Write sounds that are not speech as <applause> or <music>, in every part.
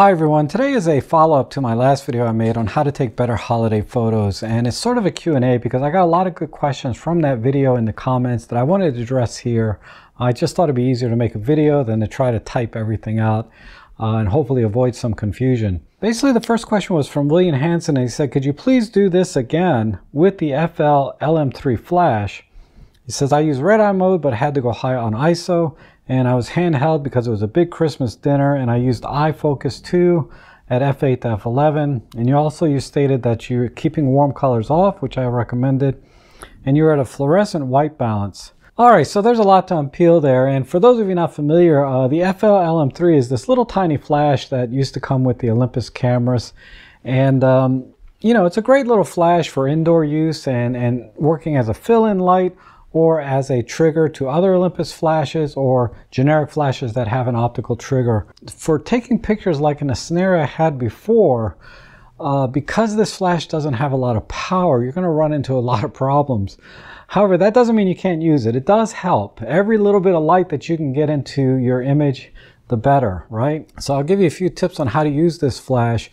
Hi everyone, today is a follow-up to my last video I made on how to take better holiday photos and it's sort of a Q&A because I got a lot of good questions from that video in the comments that I wanted to address here. I just thought it'd be easier to make a video than to try to type everything out uh, and hopefully avoid some confusion. Basically the first question was from William Hanson and he said, could you please do this again with the FL LM3 flash? He says, I use red eye mode but had to go high on ISO and I was handheld because it was a big Christmas dinner and I used eye focus 2 at f8 to f11 and you also you stated that you're keeping warm colors off which I recommended. And you're at a fluorescent white balance. Alright so there's a lot to unpeel there. And for those of you not familiar uh, the FL LM3 is this little tiny flash that used to come with the Olympus cameras. And um, you know it's a great little flash for indoor use and, and working as a fill-in light or as a trigger to other Olympus flashes or generic flashes that have an optical trigger. For taking pictures like in a scenario I had before, uh, because this flash doesn't have a lot of power, you're going to run into a <laughs> lot of problems. However, that doesn't mean you can't use it. It does help. Every little bit of light that you can get into your image, the better, right? So I'll give you a few tips on how to use this flash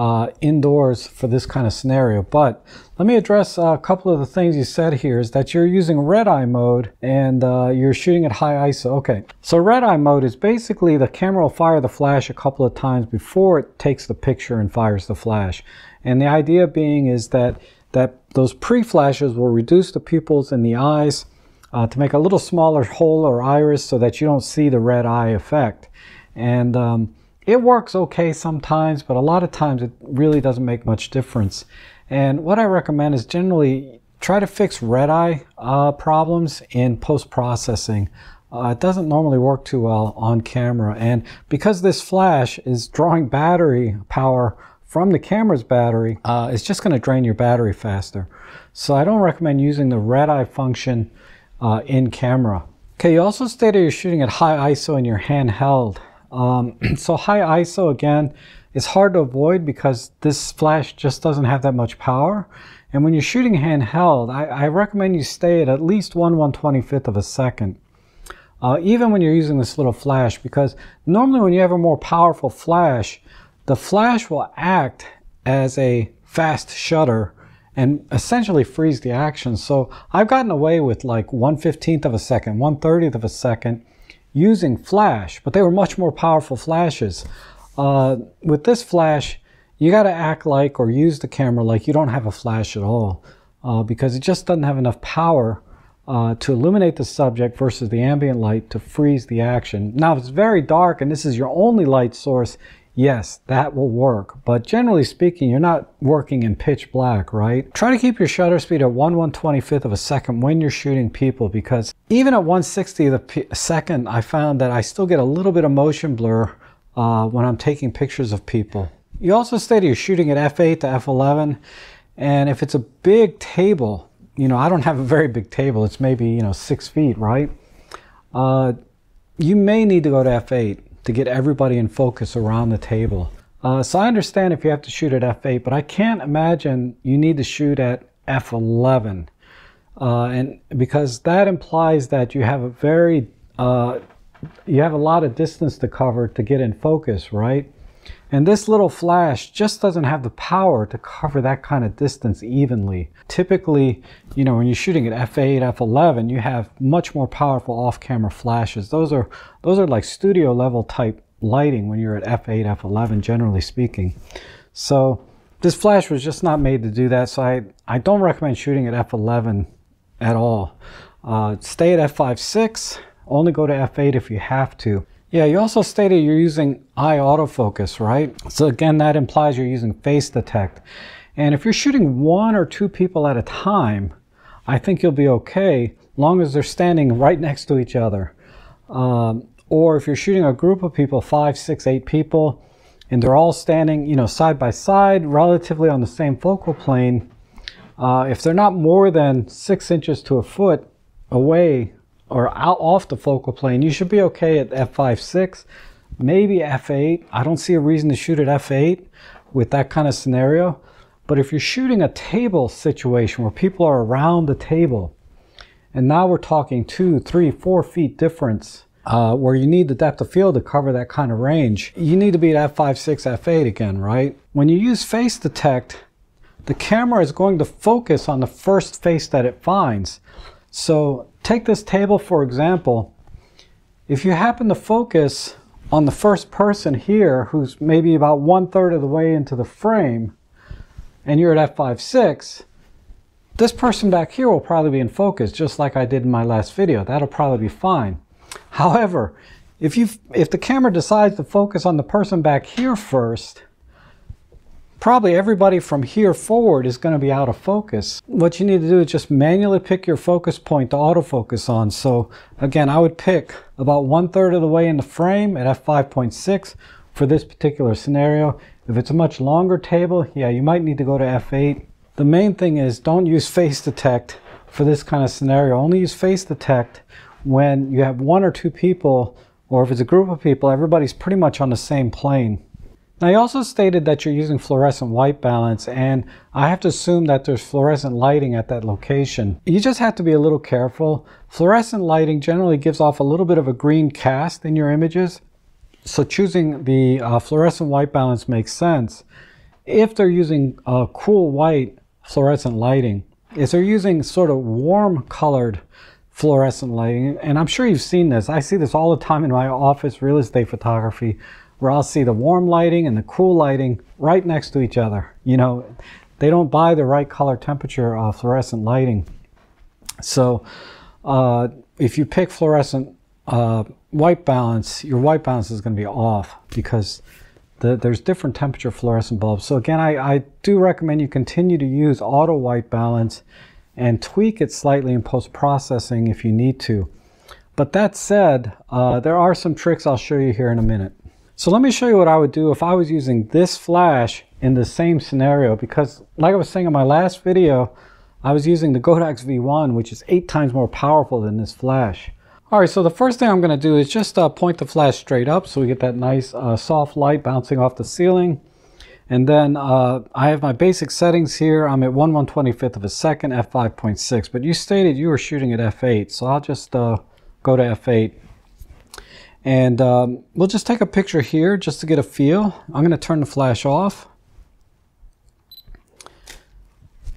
uh, indoors for this kind of scenario. But let me address a couple of the things you said here is that you're using red eye mode and uh, you're shooting at high ISO. Okay, so red eye mode is basically the camera will fire the flash a couple of times before it takes the picture and fires the flash. And the idea being is that, that those pre-flashes will reduce the pupils in the eyes uh, to make a little smaller hole or iris so that you don't see the red eye effect. And um, it works okay sometimes, but a lot of times it really doesn't make much difference. And what I recommend is generally try to fix red eye uh, problems in post-processing. Uh, it doesn't normally work too well on camera. And because this flash is drawing battery power from the camera's battery, uh, it's just going to drain your battery faster. So I don't recommend using the red eye function uh, in camera. Okay, you also stated you're shooting at high ISO in your handheld. Um, <clears throat> so high ISO again is hard to avoid because this flash just doesn't have that much power. And when you're shooting handheld, I, I recommend you stay at at least 1 125th of a second. Uh, even when you're using this little flash because normally when you have a more powerful flash, the flash will act as a fast shutter and essentially freeze the action. So I've gotten away with like 1 15th of a second, 1 30th of a second, using flash, but they were much more powerful flashes. Uh, with this flash, you got to act like or use the camera like you don't have a flash at all uh, because it just doesn't have enough power uh, to illuminate the subject versus the ambient light to freeze the action. Now, if it's very dark and this is your only light source, yes, that will work. But generally speaking, you're not working in pitch black, right? Try to keep your shutter speed at 1 125th of a second when you're shooting people because even at 160 of a second, I found that I still get a little bit of motion blur uh, when I'm taking pictures of people. You also stated you're shooting at f8 to f11 and if it's a big table, you know, I don't have a very big table. It's maybe, you know, six feet, right? Uh, you may need to go to f8 to get everybody in focus around the table. Uh, so I understand if you have to shoot at f8, but I can't imagine you need to shoot at f11. Uh, and because that implies that you have a very, uh, you have a lot of distance to cover to get in focus, right? And this little flash just doesn't have the power to cover that kind of distance evenly. Typically, you know, when you're shooting at f8, f11, you have much more powerful off-camera flashes. Those are those are like studio level type lighting when you're at f8, f11, generally speaking. So this flash was just not made to do that. So I, I don't recommend shooting at f11 at all. Uh, stay at f5.6, only go to f8 if you have to. Yeah, you also stated you're using eye autofocus, right? So again, that implies you're using face detect. And if you're shooting one or two people at a time, I think you'll be okay, long as they're standing right next to each other. Um, or if you're shooting a group of people, five, six, eight people, and they're all standing, you know, side by side, relatively on the same focal plane, uh, if they're not more than six inches to a foot away or out off the focal plane, you should be okay at f5.6, maybe f8. I don't see a reason to shoot at f8 with that kind of scenario. But if you're shooting a table situation where people are around the table, and now we're talking two, three, four feet difference, uh, where you need the depth of field to cover that kind of range, you need to be at f5.6, f8 again, right? When you use face detect, the camera is going to focus on the first face that it finds. So take this table for example. If you happen to focus on the first person here, who's maybe about one third of the way into the frame, and you're at f5.6, this person back here will probably be in focus, just like I did in my last video. That'll probably be fine. However, if, you if the camera decides to focus on the person back here first, probably everybody from here forward is going to be out of focus. What you need to do is just manually pick your focus point to autofocus on. So again, I would pick about one third of the way in the frame at f5.6 for this particular scenario. If it's a much longer table, yeah, you might need to go to f8. The main thing is don't use face detect for this kind of scenario. Only use face detect when you have one or two people, or if it's a group of people, everybody's pretty much on the same plane. Now you also stated that you're using fluorescent white balance and I have to assume that there's fluorescent lighting at that location. You just have to be a little careful. Fluorescent lighting generally gives off a little bit of a green cast in your images. So choosing the uh, fluorescent white balance makes sense. If they're using uh, cool white fluorescent lighting, if they're using sort of warm colored fluorescent lighting, and I'm sure you've seen this. I see this all the time in my office real estate photography where I'll see the warm lighting and the cool lighting right next to each other. You know, they don't buy the right color temperature uh, fluorescent lighting. So uh, if you pick fluorescent uh, white balance, your white balance is going to be off because the, there's different temperature fluorescent bulbs. So again, I, I do recommend you continue to use auto white balance and tweak it slightly in post-processing if you need to. But that said, uh, there are some tricks I'll show you here in a minute. So let me show you what I would do if I was using this flash in the same scenario because like I was saying in my last video, I was using the Godox V1 which is eight times more powerful than this flash. Alright, so the first thing I'm going to do is just uh, point the flash straight up so we get that nice uh, soft light bouncing off the ceiling. And then uh, I have my basic settings here. I'm at 1 125th of a second, f5.6. But you stated you were shooting at f8, so I'll just uh, go to f8 and um, we'll just take a picture here just to get a feel. I'm going to turn the flash off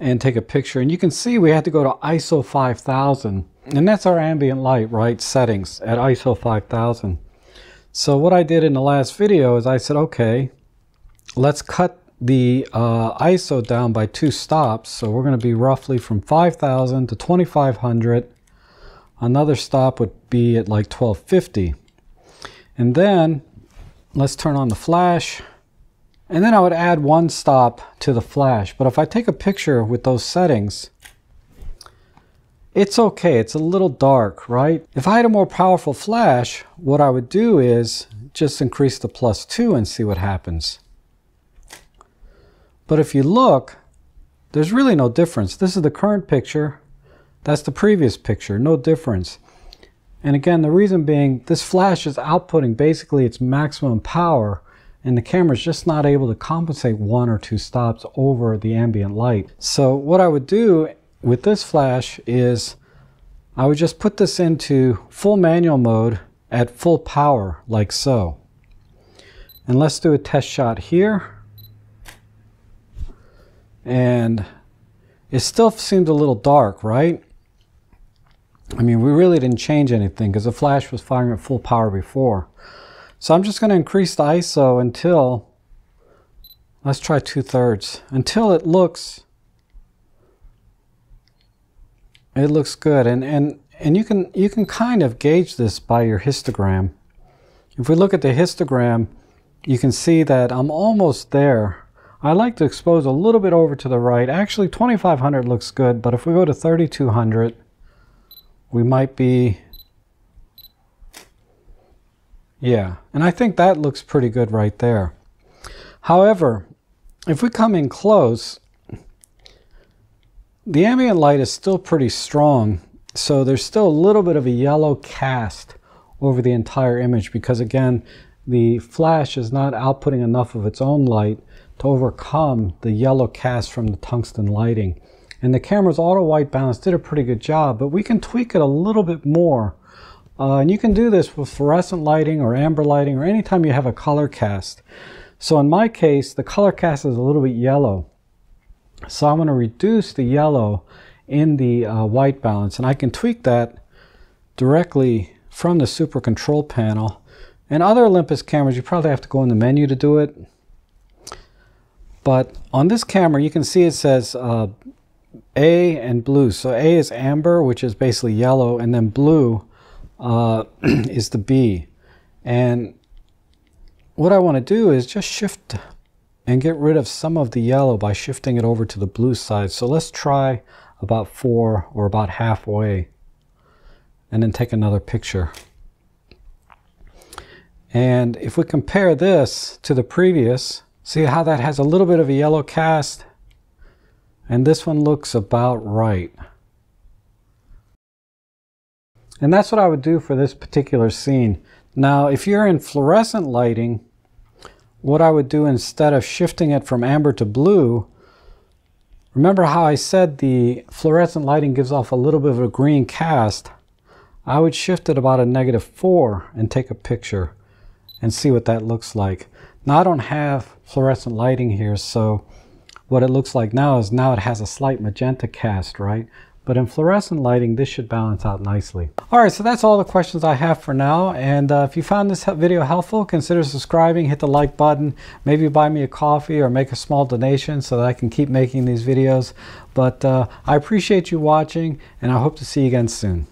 and take a picture. And you can see we had to go to ISO 5000. And that's our ambient light, right? Settings at ISO 5000. So what I did in the last video is I said, okay, let's cut the uh, ISO down by two stops. So we're going to be roughly from 5000 to 2500. Another stop would be at like 1250. And then let's turn on the flash. And then I would add one stop to the flash. But if I take a picture with those settings, it's okay. It's a little dark, right? If I had a more powerful flash, what I would do is just increase the plus two and see what happens. But if you look, there's really no difference. This is the current picture. That's the previous picture. No difference. And again, the reason being this flash is outputting basically its maximum power and the camera is just not able to compensate one or two stops over the ambient light. So what I would do with this flash is I would just put this into full manual mode at full power like so. And let's do a test shot here. And it still seemed a little dark, right? I mean, we really didn't change anything because the flash was firing at full power before. So I'm just going to increase the ISO until, let's try two thirds, until it looks, it looks good. And, and, and you can, you can kind of gauge this by your histogram. If we look at the histogram, you can see that I'm almost there. I like to expose a little bit over to the right. Actually, 2500 looks good, but if we go to 3200, we might be, yeah, and I think that looks pretty good right there. However, if we come in close, the ambient light is still pretty strong, so there's still a little bit of a yellow cast over the entire image because again, the flash is not outputting enough of its own light to overcome the yellow cast from the tungsten lighting. And the camera's auto white balance did a pretty good job, but we can tweak it a little bit more Uh, and you can do this with fluorescent lighting or amber lighting or anytime you have a color cast. So in my case, the color cast is a little bit yellow. So I'm going to reduce the yellow in the uh, white balance and I can tweak that directly from the super control panel. And other Olympus cameras, you probably have to go in the menu to do it. But on this camera, you can see it says uh, A and blue. So A is amber, which is basically yellow, and then blue uh, <clears throat> is the B. And what I want to do is just shift and get rid of some of the yellow by shifting it over to the blue side. So let's try about four or about halfway and then take another picture. And if we compare this to the previous, see how that has a little bit of a yellow cast and this one looks about right. And that's what I would do for this particular scene. Now, if you're in fluorescent lighting, what I would do instead of shifting it from amber to blue, remember how I said the fluorescent lighting gives off a little bit of a green cast? I would shift it about a negative 4 and take a picture and see what that looks like. Now I don't have fluorescent lighting here, so what it looks like now is now it has a slight magenta cast, right? But in fluorescent lighting, this should balance out nicely. All right, so that's all the questions I have for now. And uh, if you found this video helpful, consider subscribing, hit the like button, maybe buy me a coffee or make a small donation so that I can keep making these videos. But uh, I appreciate you watching, and I hope to see you again soon.